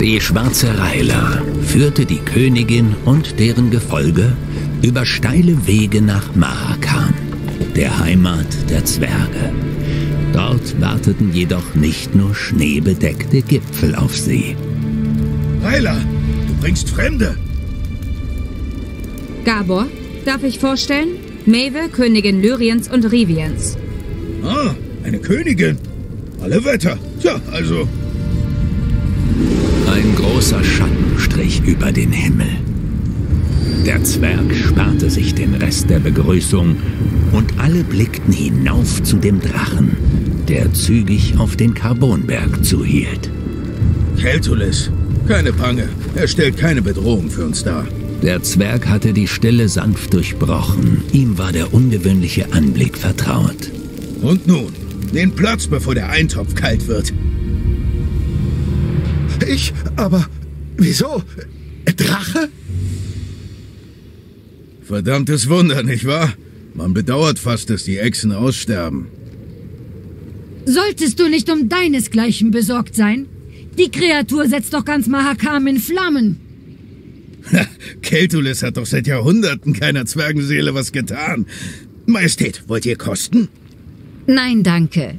Die schwarze Reila führte die Königin und deren Gefolge über steile Wege nach Mahakam, der Heimat der Zwerge. Dort warteten jedoch nicht nur schneebedeckte Gipfel auf sie. Reila, du bringst Fremde. Gabor, darf ich vorstellen? Maeve, Königin Lyriens und Riviens. Ah, eine Königin. Alle Wetter. Tja, also ein großer Schatten strich über den Himmel. Der Zwerg sparte sich den Rest der Begrüßung und alle blickten hinauf zu dem Drachen, der zügig auf den Carbonberg zuhielt. Keltulis, keine Pange. Er stellt keine Bedrohung für uns dar. Der Zwerg hatte die Stille sanft durchbrochen. Ihm war der ungewöhnliche Anblick vertraut. Und nun, den Platz, bevor der Eintopf kalt wird. Ich? Aber wieso? Drache? Verdammtes Wunder, nicht wahr? Man bedauert fast, dass die Echsen aussterben. Solltest du nicht um deinesgleichen besorgt sein? Die Kreatur setzt doch ganz Mahakam in Flammen. Keltulis hat doch seit Jahrhunderten keiner Zwergenseele was getan. Majestät, wollt ihr kosten? Nein, danke.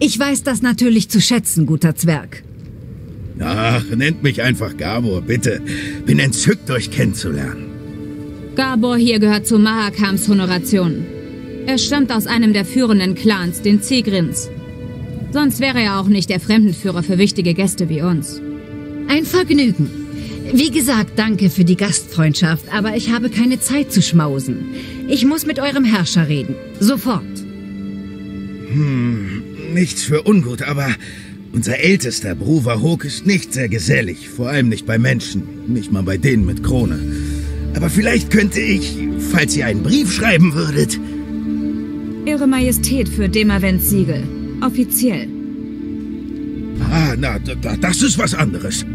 Ich weiß das natürlich zu schätzen, guter Zwerg. Ach, nennt mich einfach Gabor, bitte. Bin entzückt, euch kennenzulernen. Gabor hier gehört zu Mahakams Honoration. Er stammt aus einem der führenden Clans, den Zigrins. Sonst wäre er auch nicht der Fremdenführer für wichtige Gäste wie uns. Ein Vergnügen. Wie gesagt, danke für die Gastfreundschaft, aber ich habe keine Zeit zu schmausen. Ich muss mit eurem Herrscher reden. Sofort. Hm, nichts für ungut, aber unser ältester Bruder Hook ist nicht sehr gesellig, vor allem nicht bei Menschen, nicht mal bei denen mit Krone. Aber vielleicht könnte ich, falls ihr einen Brief schreiben würdet. Ihre Majestät für Demavents Siegel. Offiziell. Ah, na, das ist was anderes.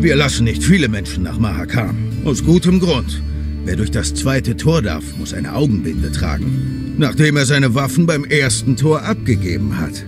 Wir lassen nicht viele Menschen nach Mahakam. Aus gutem Grund. Wer durch das zweite Tor darf, muss eine Augenbinde tragen. Nachdem er seine Waffen beim ersten Tor abgegeben hat.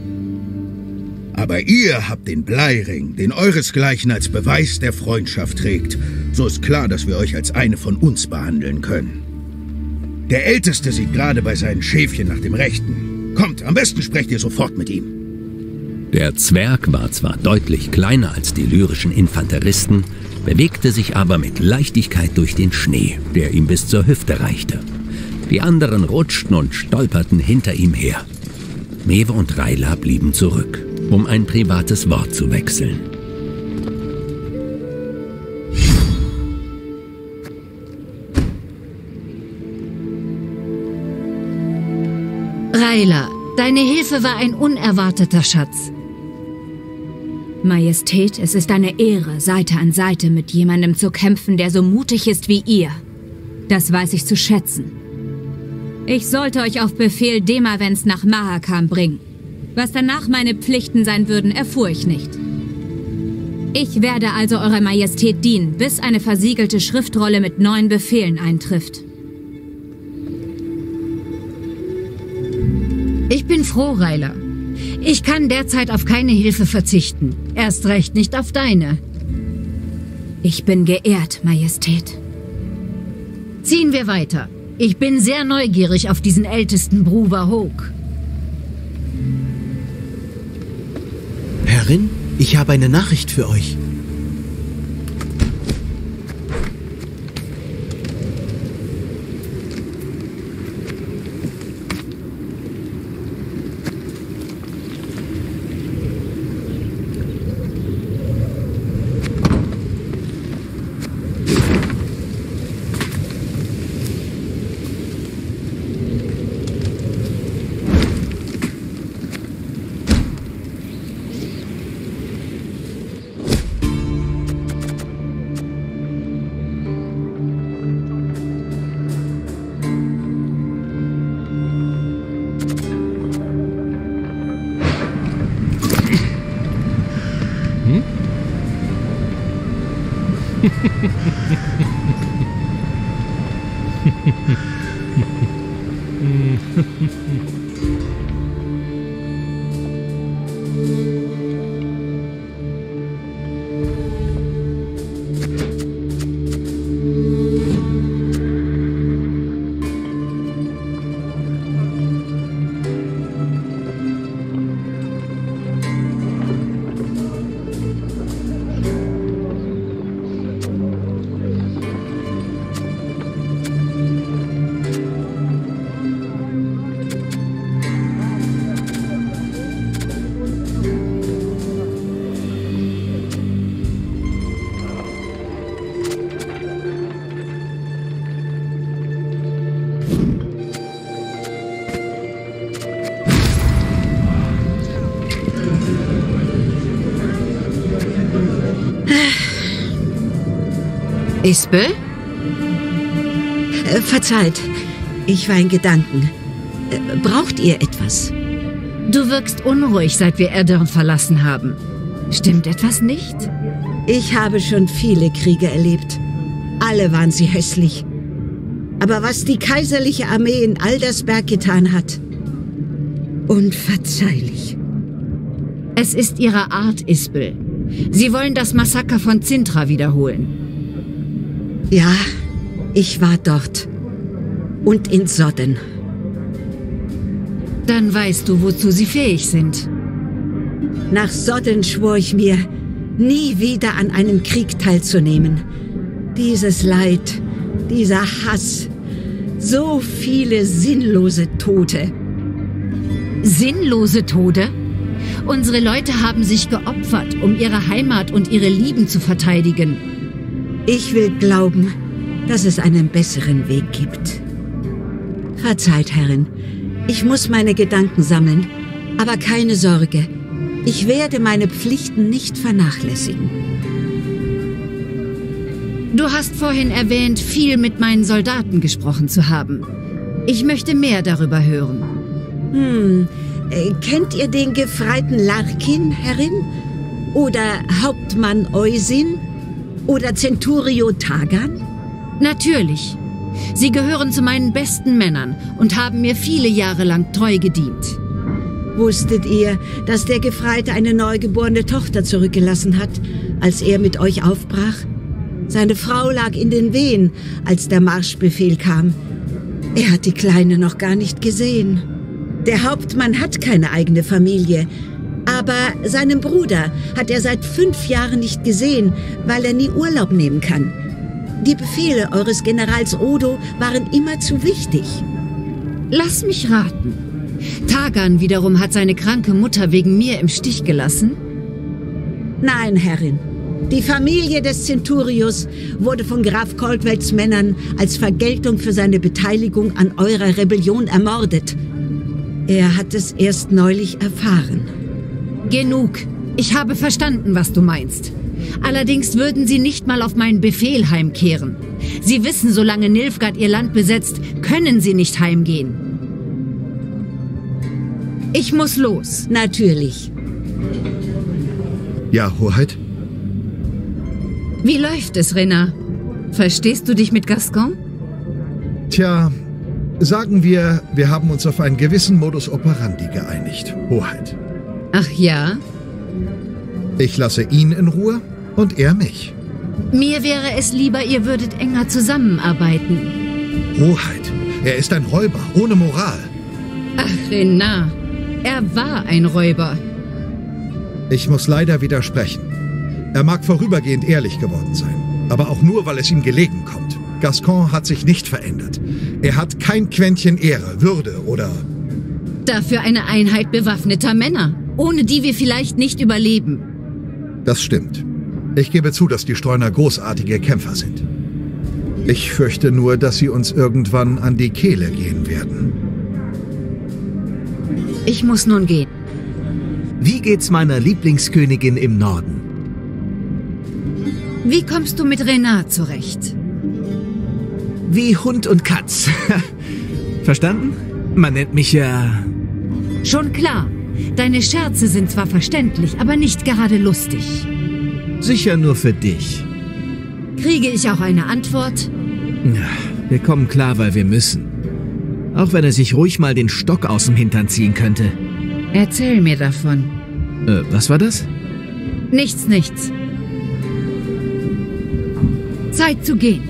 Aber ihr habt den Bleiring, den euresgleichen als Beweis der Freundschaft trägt. So ist klar, dass wir euch als eine von uns behandeln können. Der Älteste sieht gerade bei seinen Schäfchen nach dem Rechten. Kommt, am besten sprecht ihr sofort mit ihm. Der Zwerg war zwar deutlich kleiner als die lyrischen Infanteristen, bewegte sich aber mit Leichtigkeit durch den Schnee, der ihm bis zur Hüfte reichte. Die anderen rutschten und stolperten hinter ihm her. Mewe und Reila blieben zurück um ein privates Wort zu wechseln. Raila, deine Hilfe war ein unerwarteter Schatz. Majestät, es ist eine Ehre, Seite an Seite mit jemandem zu kämpfen, der so mutig ist wie ihr. Das weiß ich zu schätzen. Ich sollte euch auf Befehl Demavens nach Mahakam bringen. Was danach meine Pflichten sein würden, erfuhr ich nicht. Ich werde also Eurer Majestät dienen, bis eine versiegelte Schriftrolle mit neuen Befehlen eintrifft. Ich bin froh, Reiler. Ich kann derzeit auf keine Hilfe verzichten. Erst recht nicht auf deine. Ich bin geehrt, Majestät. Ziehen wir weiter. Ich bin sehr neugierig auf diesen ältesten Bruder Hook. Herrin, ich habe eine Nachricht für euch. Isbel? Äh, verzeiht, ich war in Gedanken. Äh, braucht ihr etwas? Du wirkst unruhig, seit wir Erdorn verlassen haben. Stimmt etwas nicht? Ich habe schon viele Kriege erlebt. Alle waren sie hässlich. Aber was die kaiserliche Armee in Aldersberg getan hat, unverzeihlich. Es ist ihre Art, Isbel. Sie wollen das Massaker von Zintra wiederholen. Ja, ich war dort. Und in Sodden. Dann weißt du, wozu sie fähig sind. Nach Sodden schwor ich mir, nie wieder an einem Krieg teilzunehmen. Dieses Leid, dieser Hass, so viele sinnlose Tote. Sinnlose Tode? Unsere Leute haben sich geopfert, um ihre Heimat und ihre Lieben zu verteidigen. Ich will glauben, dass es einen besseren Weg gibt. Verzeiht, Herrin. Ich muss meine Gedanken sammeln. Aber keine Sorge. Ich werde meine Pflichten nicht vernachlässigen. Du hast vorhin erwähnt, viel mit meinen Soldaten gesprochen zu haben. Ich möchte mehr darüber hören. Hm, äh, kennt ihr den Gefreiten Larkin, Herrin? Oder Hauptmann Eusin? Oder Centurio Tagan? Natürlich. Sie gehören zu meinen besten Männern und haben mir viele Jahre lang treu gedient. Wusstet ihr, dass der Gefreite eine neugeborene Tochter zurückgelassen hat, als er mit euch aufbrach? Seine Frau lag in den Wehen, als der Marschbefehl kam. Er hat die Kleine noch gar nicht gesehen. Der Hauptmann hat keine eigene Familie, aber seinen Bruder hat er seit fünf Jahren nicht gesehen, weil er nie Urlaub nehmen kann. Die Befehle eures Generals Odo waren immer zu wichtig. Lass mich raten. Tagan wiederum hat seine kranke Mutter wegen mir im Stich gelassen? Nein, Herrin. Die Familie des Centurius wurde von Graf Caldwells Männern als Vergeltung für seine Beteiligung an eurer Rebellion ermordet. Er hat es erst neulich erfahren. Genug. Ich habe verstanden, was du meinst. Allerdings würden sie nicht mal auf meinen Befehl heimkehren. Sie wissen, solange Nilfgaard ihr Land besetzt, können sie nicht heimgehen. Ich muss los. Natürlich. Ja, Hoheit? Wie läuft es, Rena? Verstehst du dich mit Gascon? Tja, sagen wir, wir haben uns auf einen gewissen Modus operandi geeinigt, Hoheit. Ach ja? Ich lasse ihn in Ruhe und er mich. Mir wäre es lieber, ihr würdet enger zusammenarbeiten. Hoheit, er ist ein Räuber ohne Moral. Ach, Renard, er war ein Räuber. Ich muss leider widersprechen. Er mag vorübergehend ehrlich geworden sein, aber auch nur, weil es ihm gelegen kommt. Gascon hat sich nicht verändert. Er hat kein Quäntchen Ehre, Würde oder... Dafür eine Einheit bewaffneter Männer, ohne die wir vielleicht nicht überleben. Das stimmt. Ich gebe zu, dass die Streuner großartige Kämpfer sind. Ich fürchte nur, dass sie uns irgendwann an die Kehle gehen werden. Ich muss nun gehen. Wie geht's meiner Lieblingskönigin im Norden? Wie kommst du mit Renard zurecht? Wie Hund und Katz. Verstanden? Man nennt mich ja... Schon klar. Deine Scherze sind zwar verständlich, aber nicht gerade lustig. Sicher nur für dich. Kriege ich auch eine Antwort? Wir kommen klar, weil wir müssen. Auch wenn er sich ruhig mal den Stock aus dem Hintern ziehen könnte. Erzähl mir davon. Äh, was war das? Nichts, nichts. Zeit zu gehen.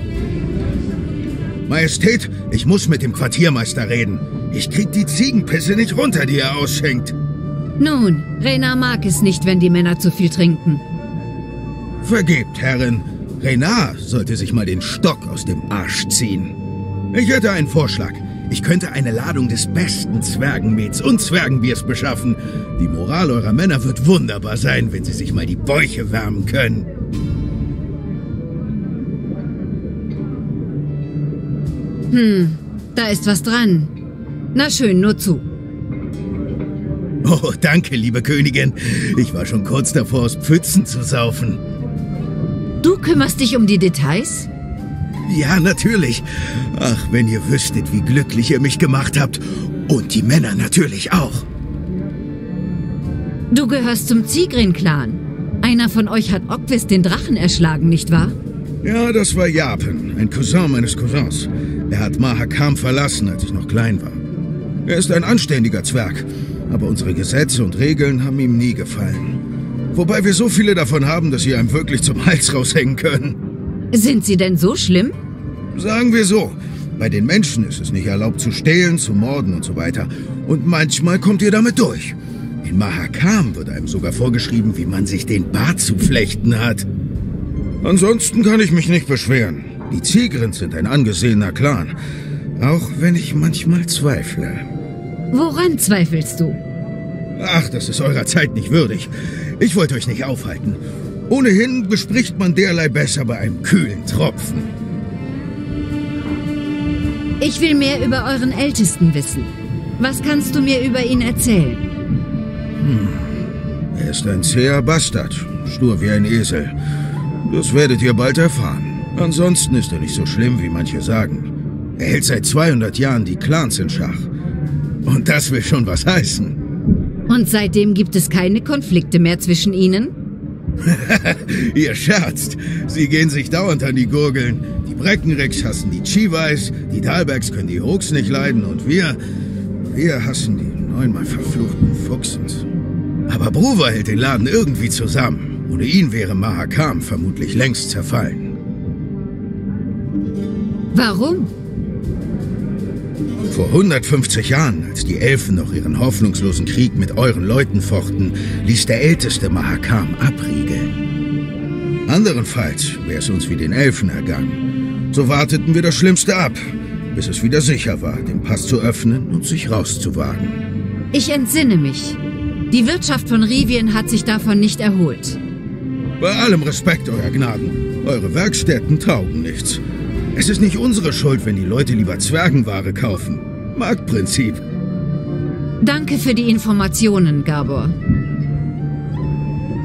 Majestät, ich muss mit dem Quartiermeister reden. Ich krieg die Ziegenpisse nicht runter, die er ausschenkt. Nun, Rena mag es nicht, wenn die Männer zu viel trinken. Vergebt, Herrin. Renard sollte sich mal den Stock aus dem Arsch ziehen. Ich hätte einen Vorschlag. Ich könnte eine Ladung des besten Zwergenmets und Zwergenbiers beschaffen. Die Moral eurer Männer wird wunderbar sein, wenn sie sich mal die Bäuche wärmen können. Hm, da ist was dran. Na schön, nur zu. Oh, danke, liebe Königin. Ich war schon kurz davor, aus Pfützen zu saufen. Du kümmerst dich um die Details? Ja, natürlich. Ach, wenn ihr wüsstet, wie glücklich ihr mich gemacht habt. Und die Männer natürlich auch. Du gehörst zum Zigrin-Clan. Einer von euch hat Okvis den Drachen erschlagen, nicht wahr? Ja, das war Japan, ein Cousin meines Cousins. Er hat Mahakam verlassen, als ich noch klein war. Er ist ein anständiger Zwerg, aber unsere Gesetze und Regeln haben ihm nie gefallen. Wobei wir so viele davon haben, dass sie einem wirklich zum Hals raushängen können. Sind sie denn so schlimm? Sagen wir so, bei den Menschen ist es nicht erlaubt zu stehlen, zu morden und so weiter. Und manchmal kommt ihr damit durch. In Mahakam wird einem sogar vorgeschrieben, wie man sich den Bart zu flechten hat. Ansonsten kann ich mich nicht beschweren. Die Zigrins sind ein angesehener Clan. Auch wenn ich manchmal zweifle. Woran zweifelst du? Ach, das ist eurer Zeit nicht würdig. Ich wollte euch nicht aufhalten. Ohnehin bespricht man derlei besser bei einem kühlen Tropfen. Ich will mehr über euren Ältesten wissen. Was kannst du mir über ihn erzählen? Hm. Er ist ein zäher Bastard, stur wie ein Esel. Das werdet ihr bald erfahren. Ansonsten ist er nicht so schlimm, wie manche sagen. Er hält seit 200 Jahren die Clans in Schach. Und das will schon was heißen. Und seitdem gibt es keine Konflikte mehr zwischen ihnen? Ihr scherzt. Sie gehen sich dauernd an die Gurgeln. Die Breckenricks hassen die Chivais, die Dalbergs können die Hooks nicht leiden und wir... Wir hassen die neunmal verfluchten Fuchsens. Aber Bruver hält den Laden irgendwie zusammen. Ohne ihn wäre Mahakam vermutlich längst zerfallen. Warum? Vor 150 Jahren, als die Elfen noch ihren hoffnungslosen Krieg mit euren Leuten fochten, ließ der älteste Mahakam abriegeln. Anderenfalls wäre es uns wie den Elfen ergangen. So warteten wir das Schlimmste ab, bis es wieder sicher war, den Pass zu öffnen und sich rauszuwagen. Ich entsinne mich. Die Wirtschaft von Rivien hat sich davon nicht erholt. Bei allem Respekt, Euer Gnaden, eure Werkstätten taugen nichts. Es ist nicht unsere Schuld, wenn die Leute lieber Zwergenware kaufen. Marktprinzip. Danke für die Informationen, Gabor.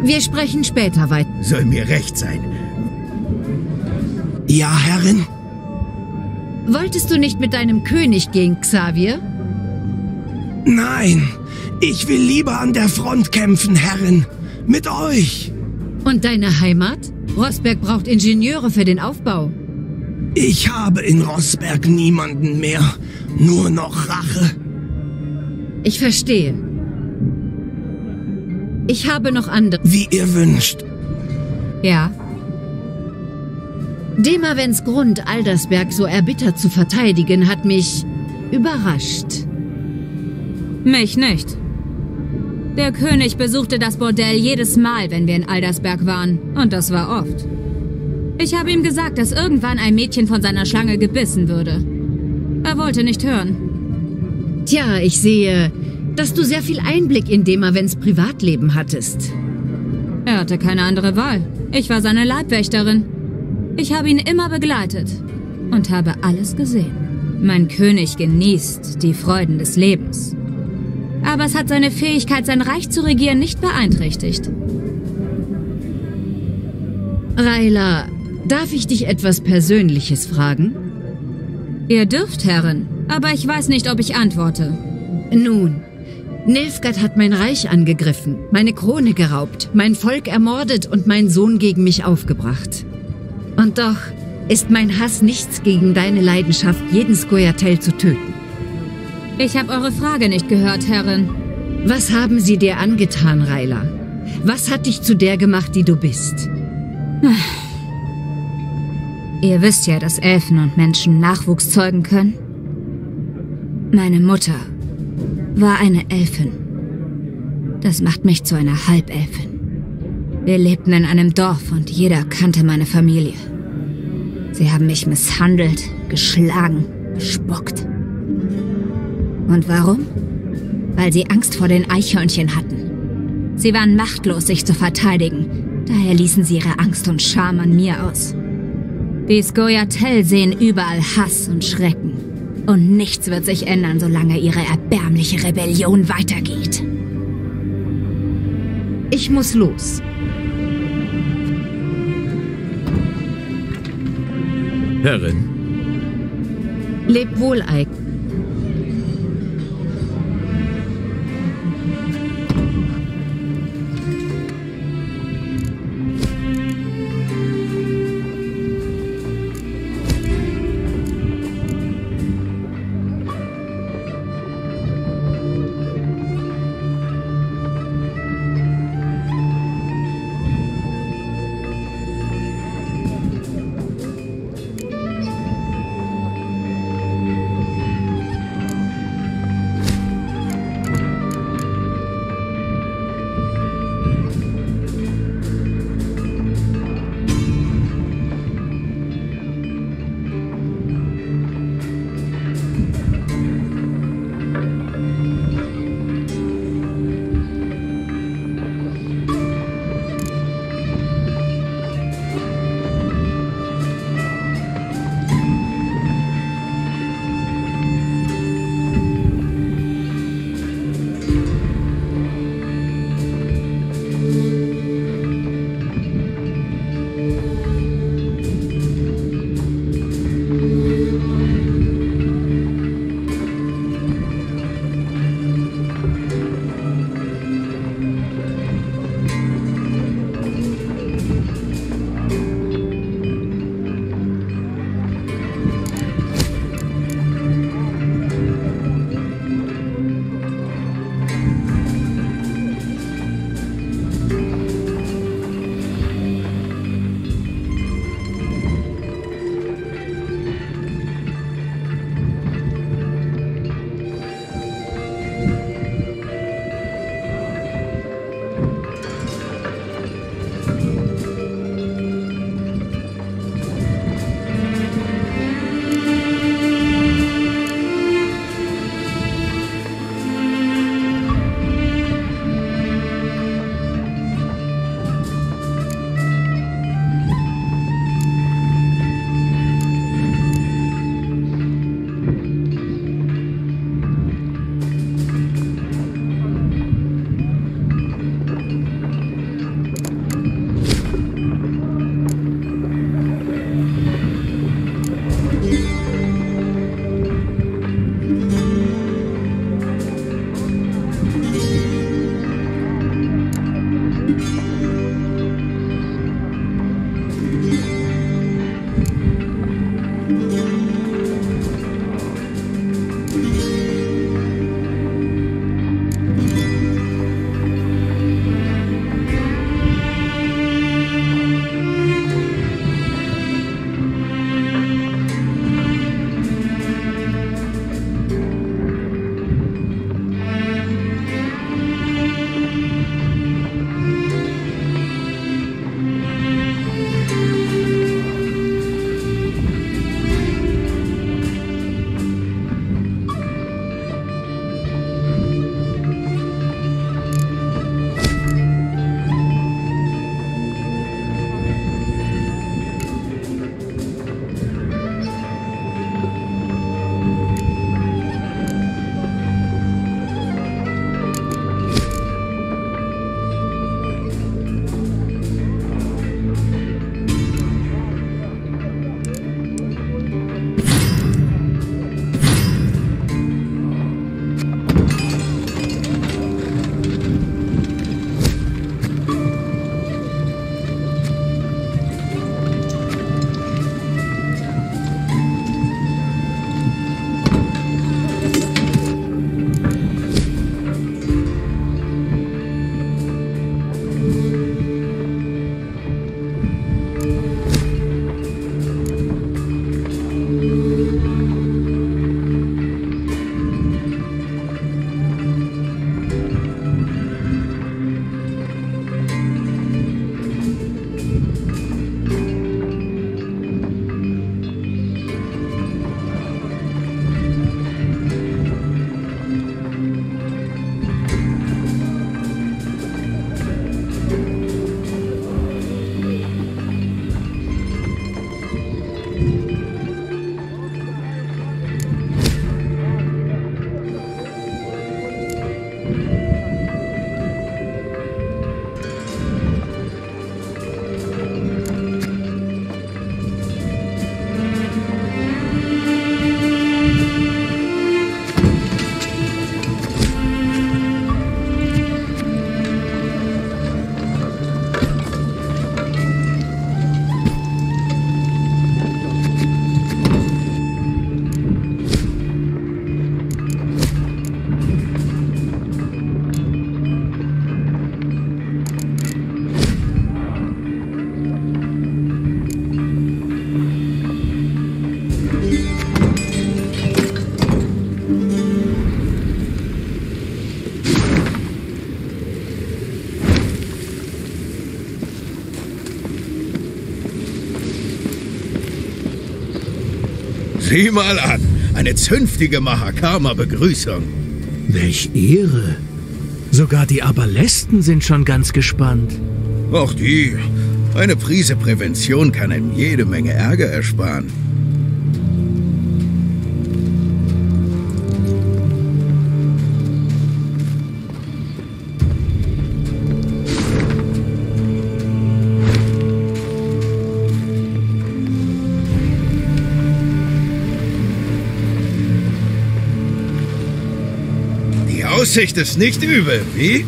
Wir sprechen später weiter. Soll mir recht sein. Ja, Herrin? Wolltest du nicht mit deinem König gehen, Xavier? Nein, ich will lieber an der Front kämpfen, Herrin. Mit euch. Und deine Heimat? Rossberg braucht Ingenieure für den Aufbau. Ich habe in Rossberg niemanden mehr, nur noch Rache. Ich verstehe. Ich habe noch andere. Wie ihr wünscht. Ja. Demavens Grund, Aldersberg so erbittert zu verteidigen, hat mich überrascht. Mich nicht. Der König besuchte das Bordell jedes Mal, wenn wir in Aldersberg waren. Und das war oft. Ich habe ihm gesagt, dass irgendwann ein Mädchen von seiner Schlange gebissen würde. Er wollte nicht hören. Tja, ich sehe, dass du sehr viel Einblick in Demavens Privatleben hattest. Er hatte keine andere Wahl. Ich war seine Leibwächterin. Ich habe ihn immer begleitet und habe alles gesehen. Mein König genießt die Freuden des Lebens. Aber es hat seine Fähigkeit, sein Reich zu regieren, nicht beeinträchtigt. Raila, darf ich dich etwas Persönliches fragen? Ihr dürft, Herrin, aber ich weiß nicht, ob ich antworte. Nun, Nilfgaard hat mein Reich angegriffen, meine Krone geraubt, mein Volk ermordet und meinen Sohn gegen mich aufgebracht. Und doch ist mein Hass nichts gegen deine Leidenschaft, jeden Skoyatel zu töten. Ich habe eure Frage nicht gehört, Herrin. Was haben sie dir angetan, Raila? Was hat dich zu der gemacht, die du bist? Ihr wisst ja, dass Elfen und Menschen Nachwuchs zeugen können. Meine Mutter war eine Elfin. Das macht mich zu einer Halbelfin. Wir lebten in einem Dorf und jeder kannte meine Familie. Sie haben mich misshandelt, geschlagen, gespuckt. Und warum? Weil sie Angst vor den Eichhörnchen hatten. Sie waren machtlos, sich zu verteidigen. Daher ließen sie ihre Angst und Scham an mir aus. Die Skoyatel sehen überall Hass und Schrecken. Und nichts wird sich ändern, solange ihre erbärmliche Rebellion weitergeht. Ich muss los. Herrin. Leb wohl, Eik. Sieh mal an, eine zünftige Mahakama-Begrüßung. Welch Ehre. Sogar die Aberlesten sind schon ganz gespannt. Auch die. Eine Prise Prävention kann einem jede Menge Ärger ersparen. Aussicht ist nicht übel, wie?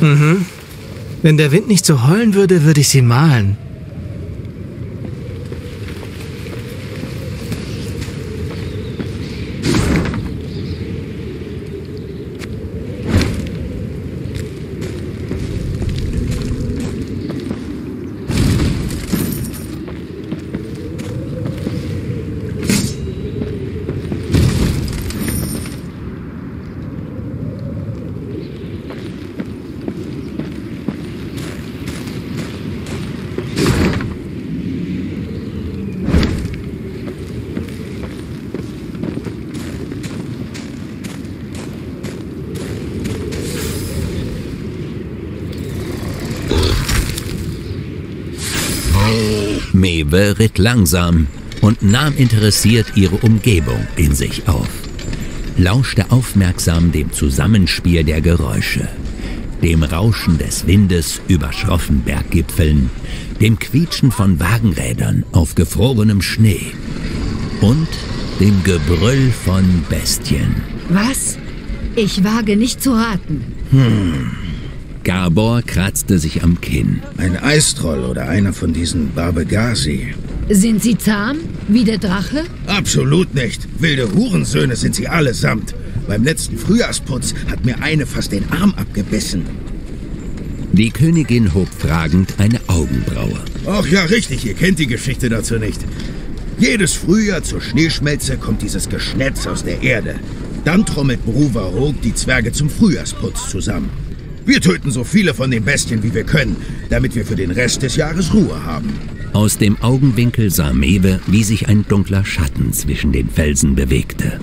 Mhm. Wenn der Wind nicht so heulen würde, würde ich sie malen. Mewe ritt langsam und nahm interessiert ihre Umgebung in sich auf, lauschte aufmerksam dem Zusammenspiel der Geräusche, dem Rauschen des Windes über schroffen Berggipfeln, dem Quietschen von Wagenrädern auf gefrorenem Schnee und dem Gebrüll von Bestien. Was? Ich wage nicht zu raten. Gabor kratzte sich am Kinn. Ein Eistroll oder einer von diesen Barbegasi. Sind sie zahm? Wie der Drache? Absolut nicht. Wilde Hurensöhne sind sie allesamt. Beim letzten Frühjahrsputz hat mir eine fast den Arm abgebissen. Die Königin hob fragend eine Augenbraue. Ach ja, richtig, ihr kennt die Geschichte dazu nicht. Jedes Frühjahr zur Schneeschmelze kommt dieses Geschnetz aus der Erde. Dann trommelt Bruvarog die Zwerge zum Frühjahrsputz zusammen. Wir töten so viele von den Bestien, wie wir können, damit wir für den Rest des Jahres Ruhe haben. Aus dem Augenwinkel sah Mewe, wie sich ein dunkler Schatten zwischen den Felsen bewegte.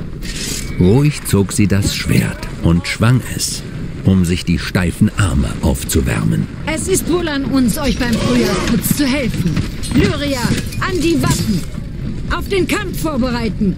Ruhig zog sie das Schwert und schwang es, um sich die steifen Arme aufzuwärmen. Es ist wohl an uns, euch beim Frühjahrsputz zu helfen. Lyria, an die Waffen! Auf den Kampf vorbereiten!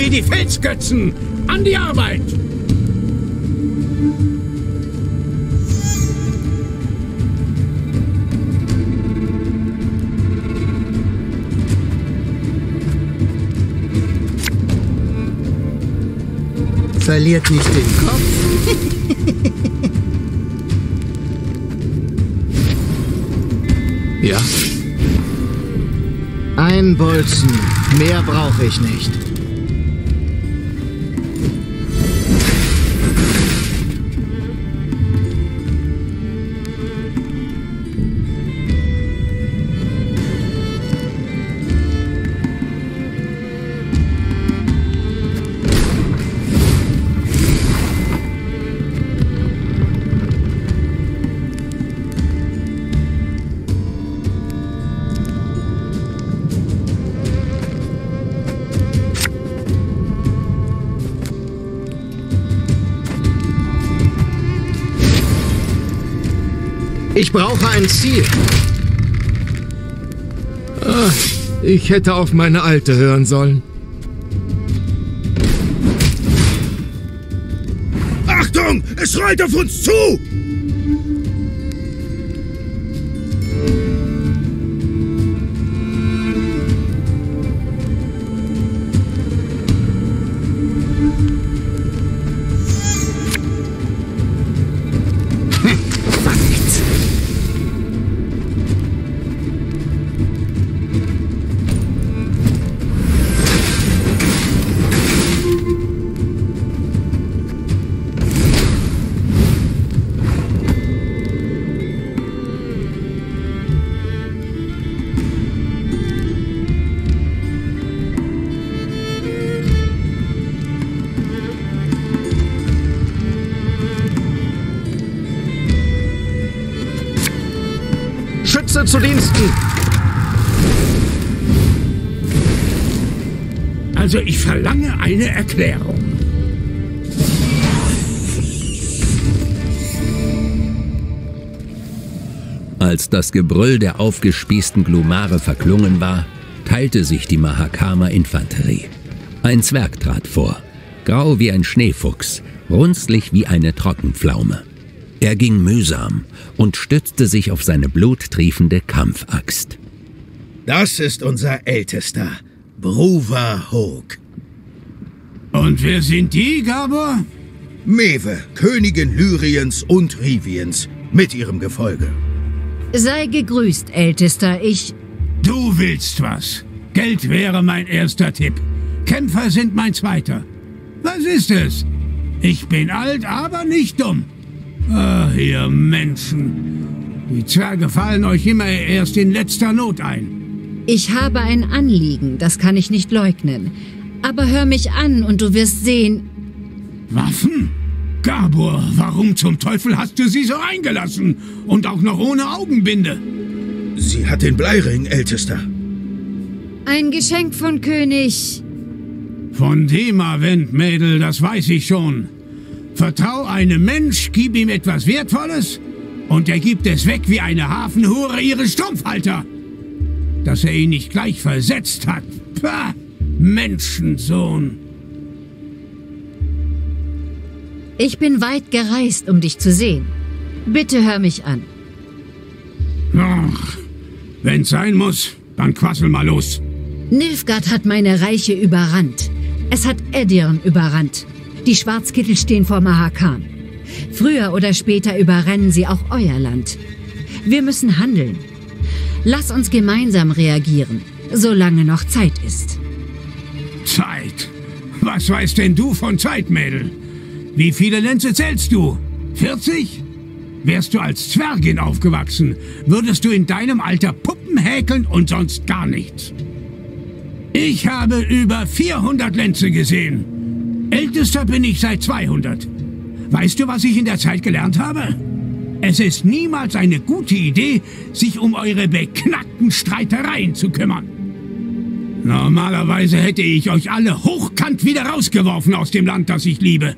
Wie die Felsgötzen! An die Arbeit! Verliert nicht den Kopf. Ja? Ein Bolzen. Mehr brauche ich nicht. Ich brauche ein Ziel. Ah, Ich hätte auf meine Alte hören sollen. Achtung! Es rollt auf uns zu! Zu Diensten. Also ich verlange eine Erklärung. Als das Gebrüll der aufgespießten Glumare verklungen war, teilte sich die Mahakama-Infanterie. Ein Zwerg trat vor, grau wie ein Schneefuchs, runzlig wie eine Trockenpflaume. Er ging mühsam und stützte sich auf seine bluttriefende Kampfaxt. Das ist unser Ältester, Bruva Hoog. Und wer sind die, Gabor? Mewe, Königin Lyriens und Riviens, mit ihrem Gefolge. Sei gegrüßt, Ältester. Ich. Du willst was. Geld wäre mein erster Tipp. Kämpfer sind mein zweiter. Was ist es? Ich bin alt, aber nicht dumm. Ihr Menschen. Die Zwerge fallen euch immer erst in letzter Not ein. Ich habe ein Anliegen, das kann ich nicht leugnen. Aber hör mich an und du wirst sehen. Waffen? Gabor, warum zum Teufel hast du sie so eingelassen? Und auch noch ohne Augenbinde? Sie hat den Bleiring, Ältester. Ein Geschenk von König. Von Demavent, Mädel, das weiß ich schon. Vertrau einem Mensch, gib ihm etwas Wertvolles und er gibt es weg wie eine Hafenhure ihre Strumpfhalter. Dass er ihn nicht gleich versetzt hat. Pah, Menschensohn. Ich bin weit gereist, um dich zu sehen. Bitte hör mich an. Ach, wenn's sein muss, dann quassel mal los. Nilfgaard hat meine Reiche überrannt. Es hat Edirn überrannt. Die Schwarzkittel stehen vor Mahakam. Früher oder später überrennen sie auch euer Land. Wir müssen handeln. Lass uns gemeinsam reagieren, solange noch Zeit ist. Zeit? Was weißt denn du von Zeit, Mädel? Wie viele Lenze zählst du? 40? Wärst du als Zwergin aufgewachsen, würdest du in deinem Alter Puppen häkeln und sonst gar nichts. Ich habe über 400 Lenze gesehen. Ältester bin ich seit 200. Weißt du, was ich in der Zeit gelernt habe? Es ist niemals eine gute Idee, sich um eure beknackten Streitereien zu kümmern. Normalerweise hätte ich euch alle hochkant wieder rausgeworfen aus dem Land, das ich liebe.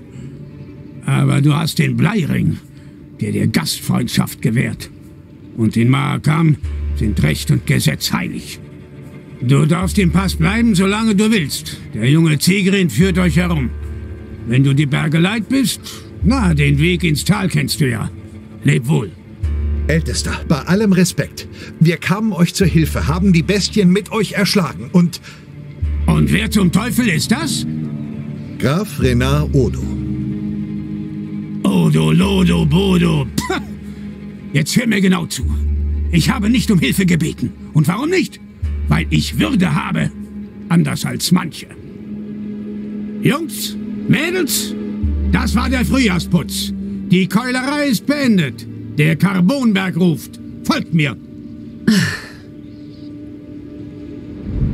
Aber du hast den Bleiring, der dir Gastfreundschaft gewährt. Und in Mahakam sind Recht und Gesetz heilig. Du darfst im Pass bleiben, solange du willst. Der junge Tigrin führt euch herum. Wenn du die Berge leid bist, na, den Weg ins Tal kennst du ja. Leb wohl. Ältester, bei allem Respekt. Wir kamen euch zur Hilfe, haben die Bestien mit euch erschlagen und... Und wer zum Teufel ist das? Graf Renard Odo. Odo, Lodo, Bodo. Jetzt hör mir genau zu. Ich habe nicht um Hilfe gebeten. Und warum nicht? Weil ich Würde habe. Anders als manche. Jungs, Mädels, das war der Frühjahrsputz. Die Keulerei ist beendet. Der Carbonberg ruft. Folgt mir.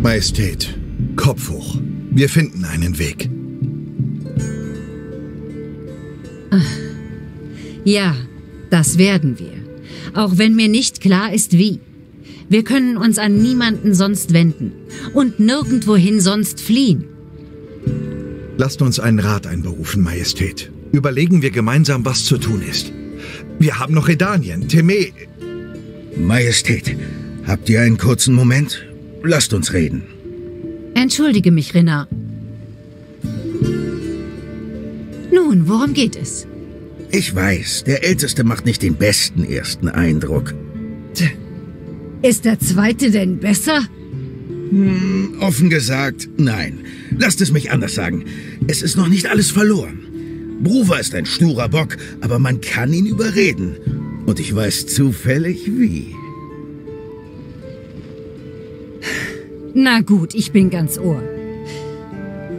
Majestät, Kopf hoch. Wir finden einen Weg. Ja, das werden wir. Auch wenn mir nicht klar ist, wie. Wir können uns an niemanden sonst wenden und nirgendwohin sonst fliehen. Lasst uns einen Rat einberufen, Majestät. Überlegen wir gemeinsam, was zu tun ist. Wir haben noch Redanien, Teme. Majestät, habt ihr einen kurzen Moment? Lasst uns reden. Entschuldige mich, Renard. Nun, worum geht es? Ich weiß, der Älteste macht nicht den besten ersten Eindruck. Ist der zweite denn besser? Hm, offen gesagt, nein. Lasst es mich anders sagen. Es ist noch nicht alles verloren. Bruver ist ein sturer Bock, aber man kann ihn überreden. Und ich weiß zufällig wie. Na gut, ich bin ganz Ohr.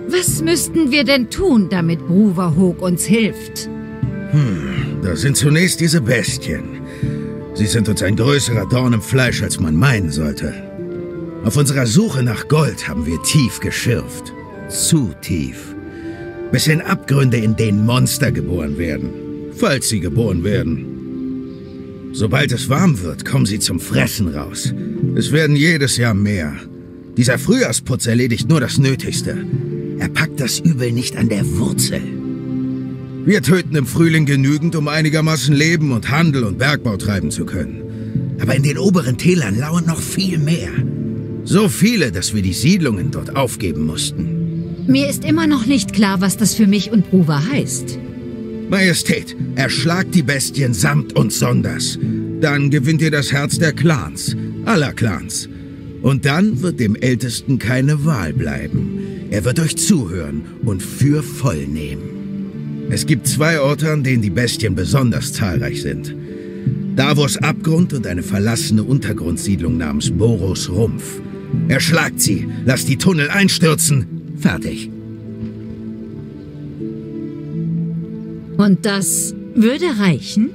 Was müssten wir denn tun, damit Bruverhoog uns hilft? Hm, da sind zunächst diese Bestien. Sie sind uns ein größerer Dorn im Fleisch, als man meinen sollte. Auf unserer Suche nach Gold haben wir tief geschürft. Zu tief. Bis in Abgründe, in denen Monster geboren werden. Falls sie geboren werden. Sobald es warm wird, kommen sie zum Fressen raus. Es werden jedes Jahr mehr. Dieser Frühjahrsputz erledigt nur das Nötigste. Er packt das Übel nicht an der Wurzel. Wir töten im Frühling genügend, um einigermaßen leben und Handel und Bergbau treiben zu können. Aber in den oberen Tälern lauern noch viel mehr. So viele, dass wir die Siedlungen dort aufgeben mussten. Mir ist immer noch nicht klar, was das für mich und Bruva heißt. Majestät, erschlagt die Bestien samt und sonders. Dann gewinnt ihr das Herz der Clans, aller Clans. Und dann wird dem Ältesten keine Wahl bleiben. Er wird euch zuhören und für voll nehmen. Es gibt zwei Orte, an denen die Bestien besonders zahlreich sind. Davos Abgrund und eine verlassene Untergrundsiedlung namens Boros Rumpf. Erschlagt sie, lasst die Tunnel einstürzen. Fertig. Und das würde reichen?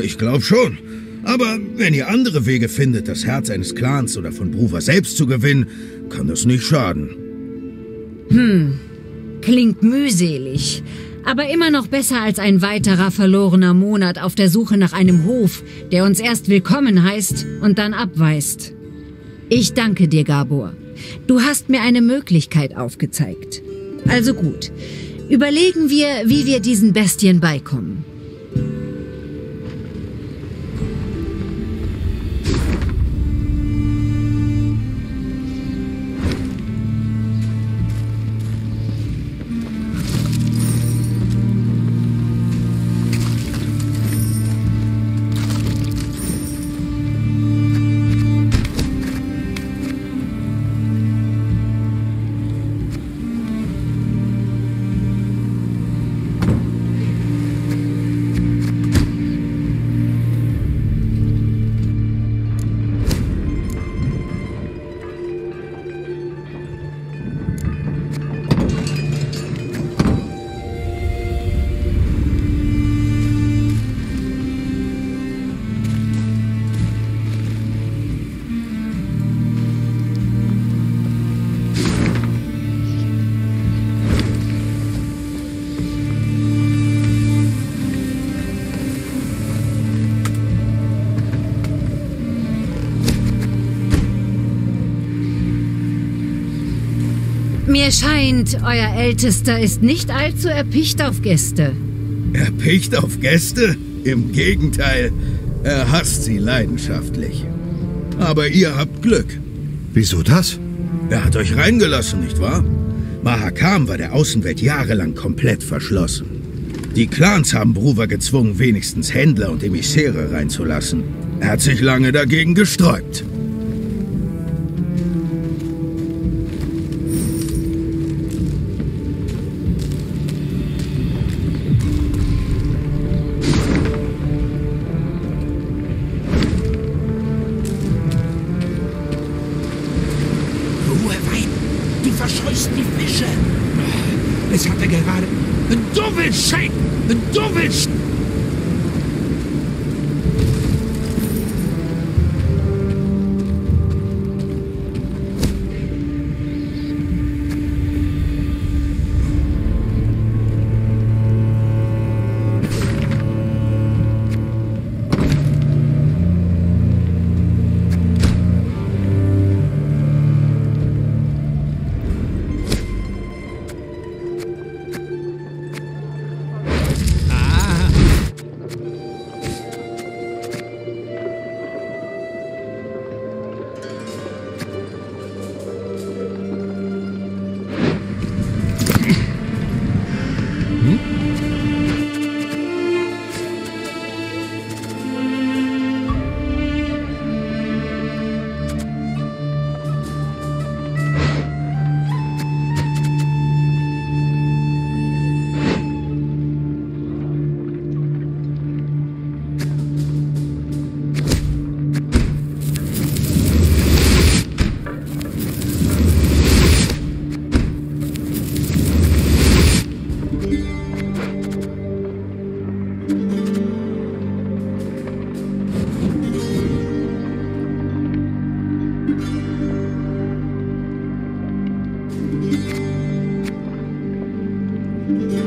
Ich glaube schon. Aber wenn ihr andere Wege findet, das Herz eines Clans oder von Bruver selbst zu gewinnen, kann das nicht schaden. Hm, klingt mühselig. Aber immer noch besser als ein weiterer verlorener Monat auf der Suche nach einem Hof, der uns erst willkommen heißt und dann abweist. Ich danke dir, Gabor. Du hast mir eine Möglichkeit aufgezeigt. Also gut, überlegen wir, wie wir diesen Bestien beikommen. Mir scheint, euer Ältester ist nicht allzu erpicht auf Gäste. Erpicht auf Gäste? Im Gegenteil, er hasst sie leidenschaftlich. Aber ihr habt Glück. Wieso das? Er hat euch reingelassen, nicht wahr? Mahakam war der Außenwelt jahrelang komplett verschlossen. Die Clans haben Bruver gezwungen, wenigstens Händler und Emissäre reinzulassen. Er hat sich lange dagegen gesträubt. Verscheust die Fische! Es hatte gerade... Du willst Schein! Du willst... thank you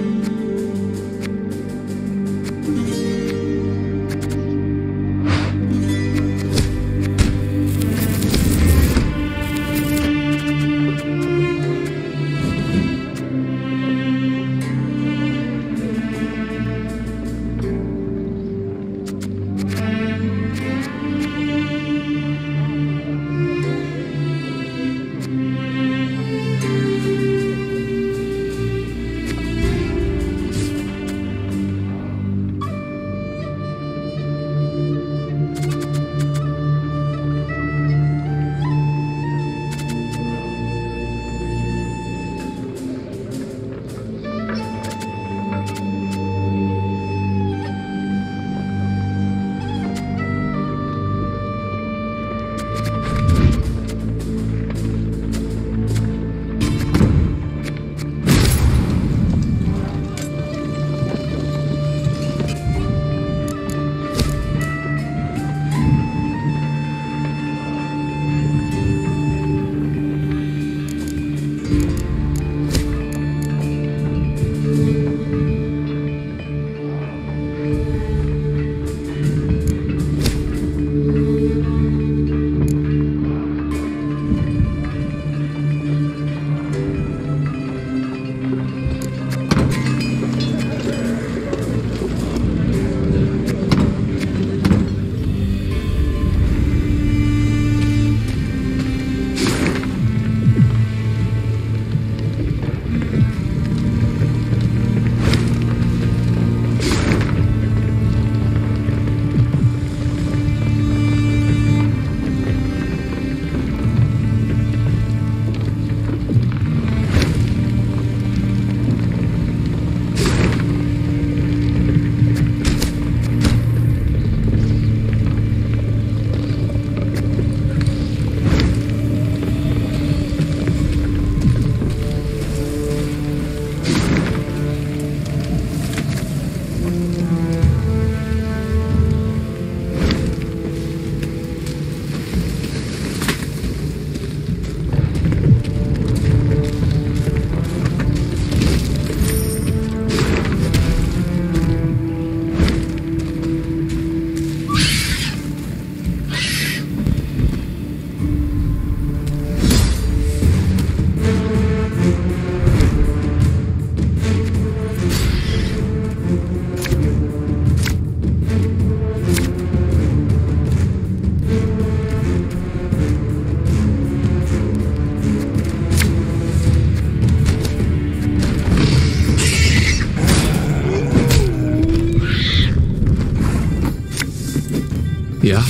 Ja?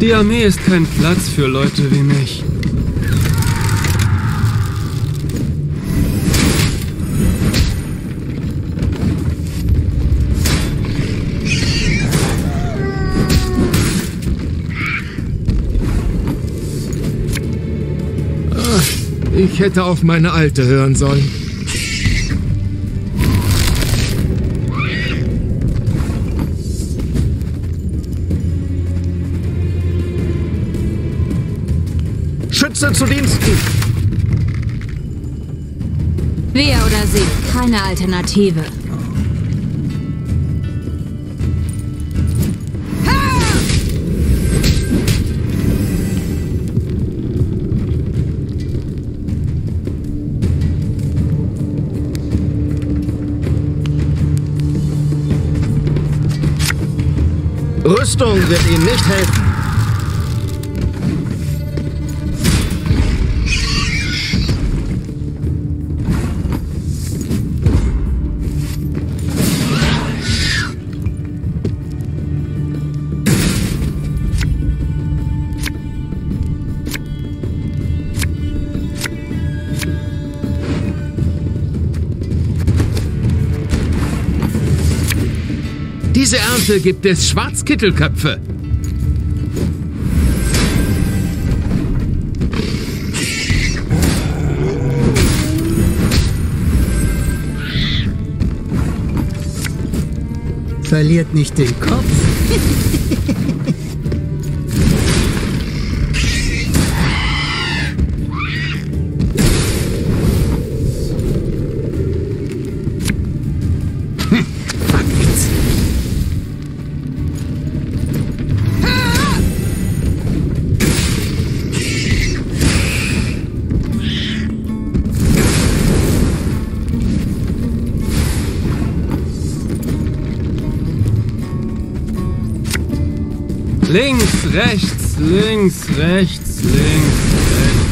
Die Armee ist kein Platz für Leute wie mich. Ich hätte auf meine Alte hören sollen. Zu Diensten! Wir oder sie, keine Alternative. Rüstung wird Ihnen nicht helfen. Diese Ernte gibt es Schwarzkittelköpfe. Verliert nicht den Kopf. Links, rechts, links, rechts, links, rechts.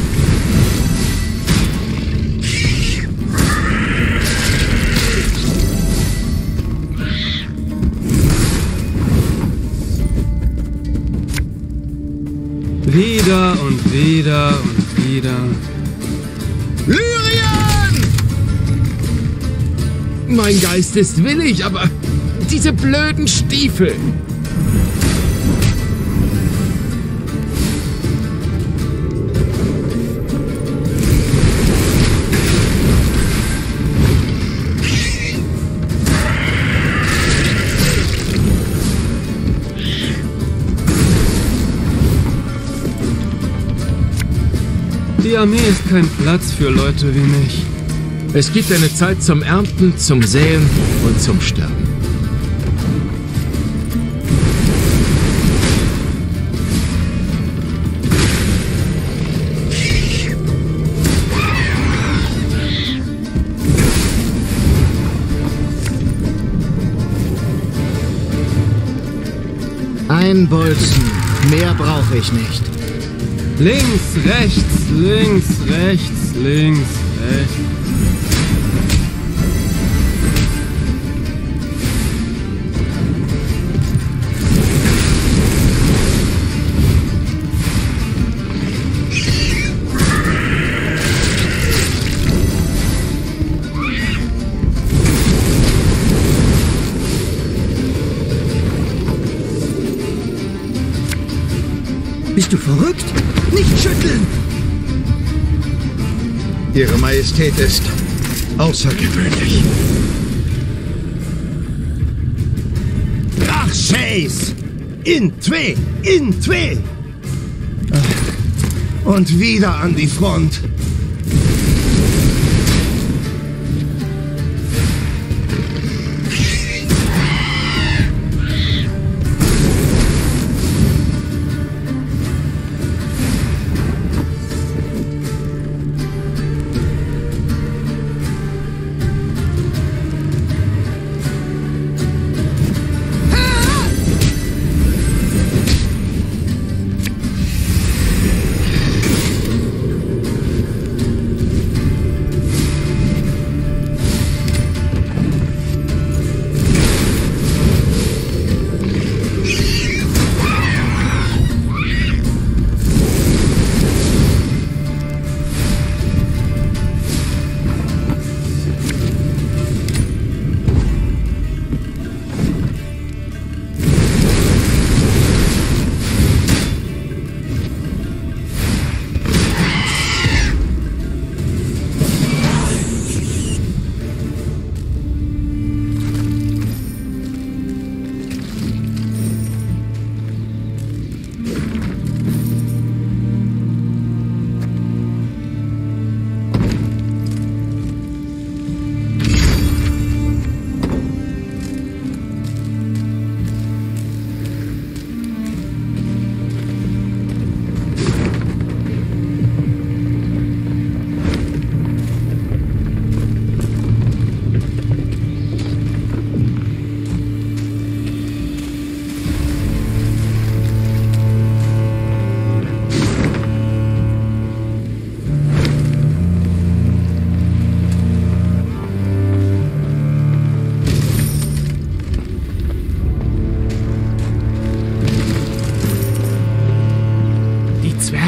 Wieder und wieder und wieder. Lyrien! Mein Geist ist willig, aber diese blöden Stiefel. Die Armee ist kein Platz für Leute wie mich. Es gibt eine Zeit zum Ernten, zum Säen und zum Sterben. Ein Bolzen. Mehr brauche ich nicht. Links, rechts, links, rechts, links, rechts. Bist du verrückt? Nicht schütteln! Ihre Majestät ist außergewöhnlich. Ach, Chase! In zwei! In zwei! Und wieder an die Front.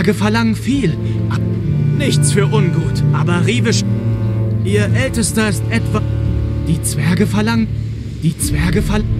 Zwerge verlangen viel. Nichts für ungut. Aber Rivisch, ihr Ältester ist etwa... Die Zwerge verlangen... Die Zwerge verlangen...